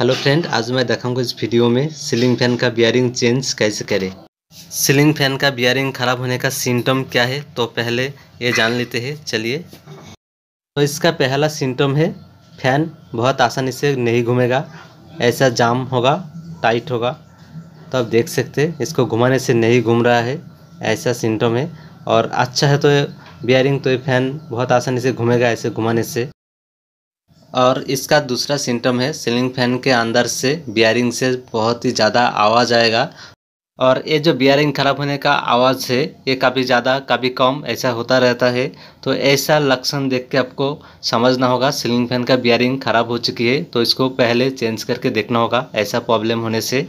Hello friend, आज मैं दिखाऊँगा इस वीडियो में सीलिंग फ़ैन का बियरिंग चेंज कैसे करें। सीलिंग फ़ैन का बियरिंग ख़राब होने का सिम्टम क्या है तो पहले ये जान लेते हैं, चलिए। तो इसका पहला सिम्टम है, फ़ैन बहुत आसानी से नहीं घूमेगा, ऐसा जाम होगा टाइट होगा। तो आप देख सकते हैं, इसको घुमाने से नहीं घूम रहा है, ऐसा सिम्टम है। और अच्छा है तो बियरिंग तो ये फ़ैन बहुत आसानी से घूमेगा ऐसे घुमाने से। और इसका दूसरा सिम्टम है सीलिंग फ़ैन के अंदर से बियरिंग से बहुत ही ज़्यादा आवाज़ आएगा। और ये जो बियरिंग ख़राब होने का आवाज़ है, ये काफ़ी ज़्यादा, काफ़ी कम ऐसा होता रहता है। तो ऐसा लक्षण देख के आपको समझना होगा सीलिंग फ़ैन का बियरिंग ख़राब हो चुकी है तो इसको पहले चेंज करके देखना होगा, ऐसा प्रॉब्लम होने से।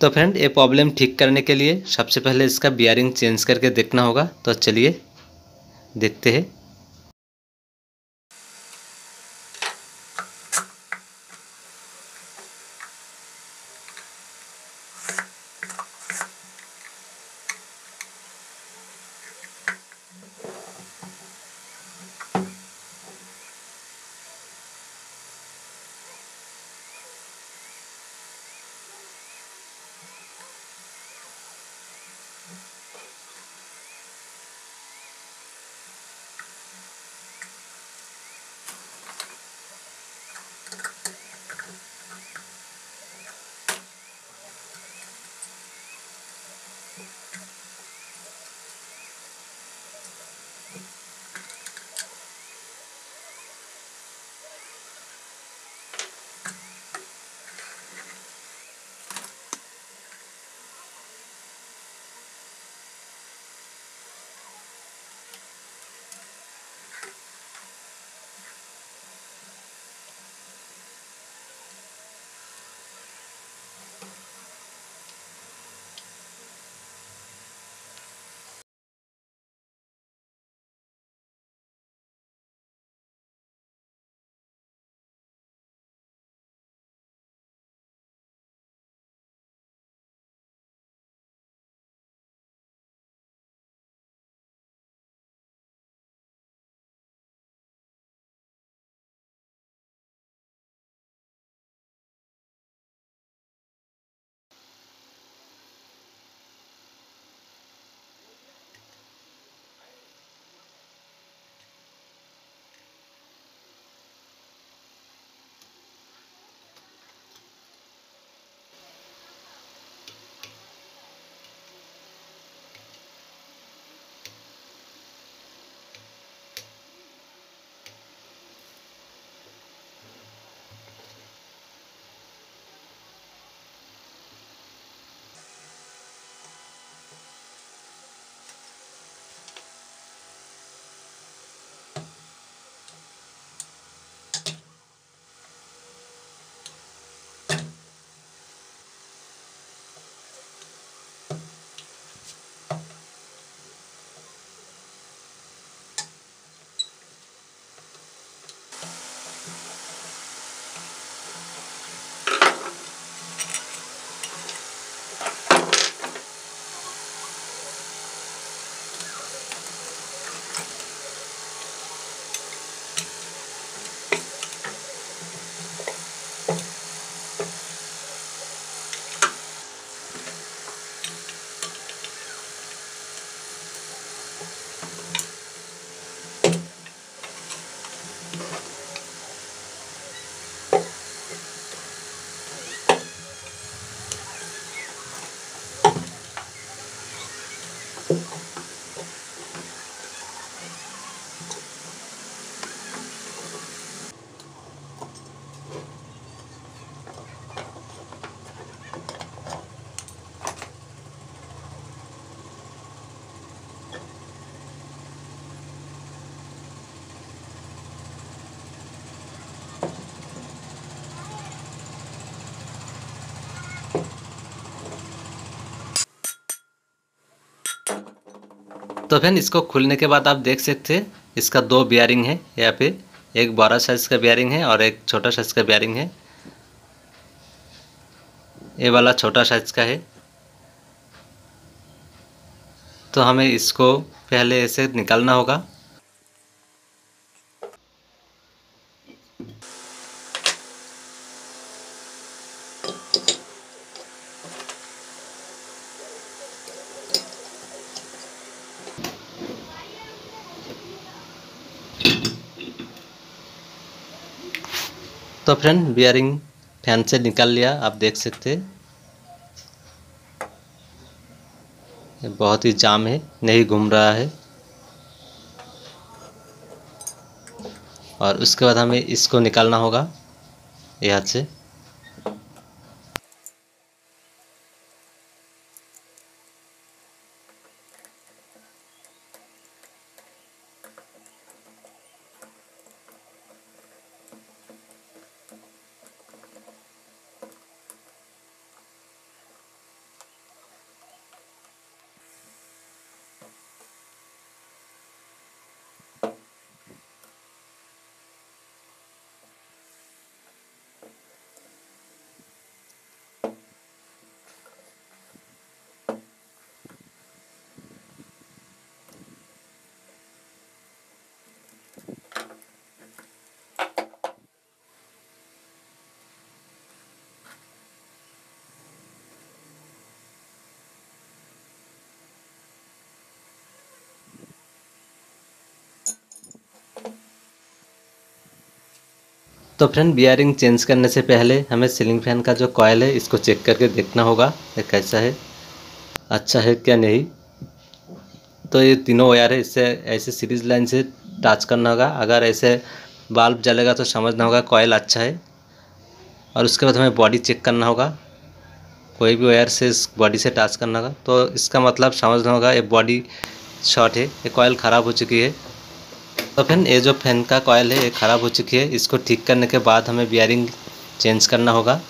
तो फ्रेंड ये प्रॉब्लम ठीक करने के लिए सबसे पहले इसका बियरिंग चेंज करके देखना होगा। तो चलिए देखते हैं। तो फिर इसको खुलने के बाद आप देख सकते हैं, इसका दो बियरिंग है यहाँ पे। एक बड़ा साइज़ का बियरिंग है और एक छोटा साइज़ का बियरिंग है। ये वाला छोटा साइज़ का है। तो हमें इसको पहले ऐसे निकालना होगा। तो फ्रेंड बियरिंग फ़ैन से निकाल लिया, आप देख सकते बहुत ही जाम है, नहीं घूम रहा है। और उसके बाद हमें इसको निकालना होगा, यहाँ से। तो फ्रेंड बियरिंग चेंज करने से पहले हमें सीलिंग फ़ैन का जो कॉयल है, इसको चेक करके देखना होगा ये कैसा है। अच्छा है क्या नहीं? तो ये तीनों वायर है, इससे ऐसे सीरीज़ लाइन से टच करना होगा। अगर ऐसे बाल्ब जलेगा तो समझना होगा कॉयल अच्छा है। और उसके बाद हमें बॉडी चेक करना होगा। कोई भी वायर से इस बॉडी से टच करना होगा। तो इसका मतलब समझना होगा ये बॉडी शॉर्ट है, ये कॉयल ख़राब हो चुकी है। तो फ्रेंड ये जो फ़ैन का कॉयल है, ये ख़राब हो चुकी है। इसको ठीक करने के बाद हमें बियरिंग चेंज करना होगा।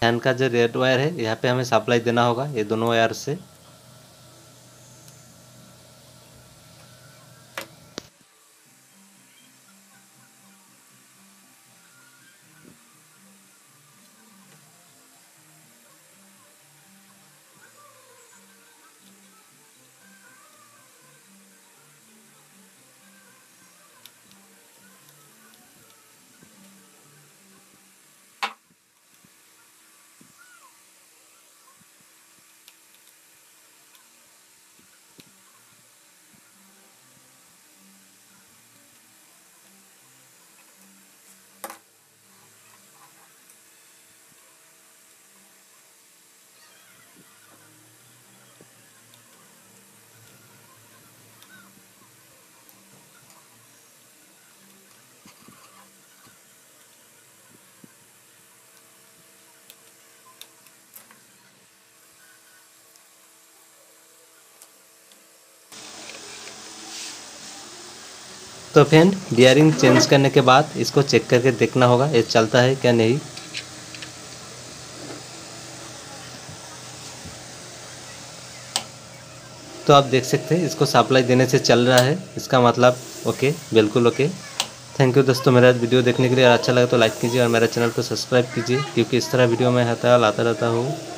फ़ैन का जो रेड वायर है, यहाँ पे हमें सप्लाई देना होगा, ये दोनों वायर से। तो फ्रेंड बियरिंग चेंज करने के बाद इसको चेक करके देखना होगा, ये चलता है क्या नहीं। तो आप देख सकते हैं, इसको सप्लाई देने से चल रहा है। इसका मतलब ओके बिल्कुल ओके थैंक यू दोस्तों, मेरा वीडियो देखने के लिए अच्छा लगा तो लाइक कीजिए और मेरे चैनल को सब्सक्राइब कीजिए, क्योंकि इस तरह वीडियो मैं हर लाता रहता हूँ।